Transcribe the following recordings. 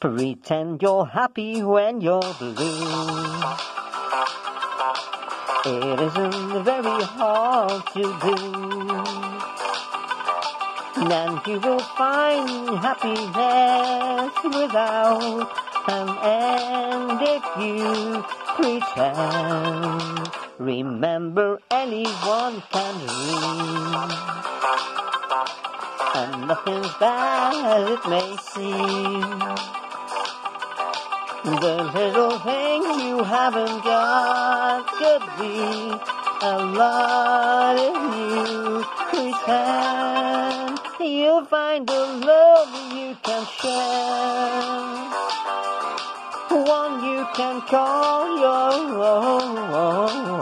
Pretend you're happy when you're blue. It isn't very hard to do. And you will find happiness without an end if you pretend. Remember, anyone can dream. And nothing's bad it may seem. The little thing you haven't got could be a lot if you pretend. You'll find a love you can share. One you can call your own.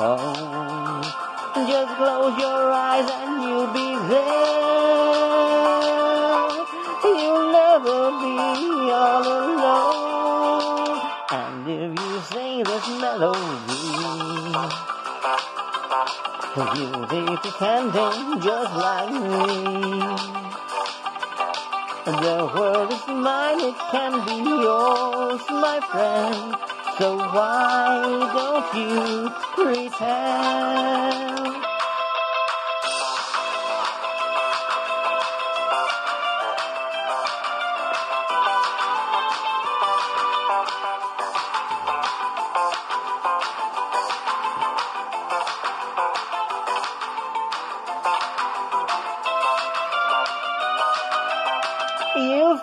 This melody, you'll be pretending just like me. The world is mine, it can be yours, my friend. So why don't you pretend?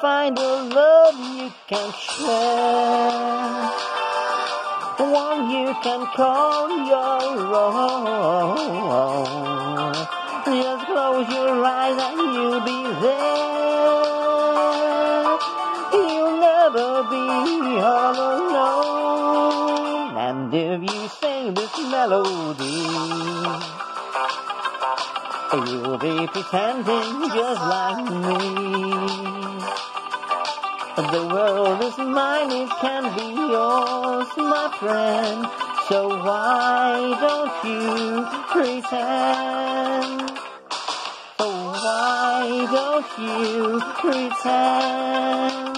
Find a love you can share. One you can call your own. Just close your eyes and you'll be there. You'll never be all alone. And if you sing this melody, You'll be pretending just like me. The world is mine, it can be yours, my friend. So why don't you pretend? So why don't you pretend?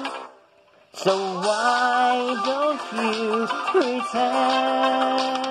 So why don't you pretend?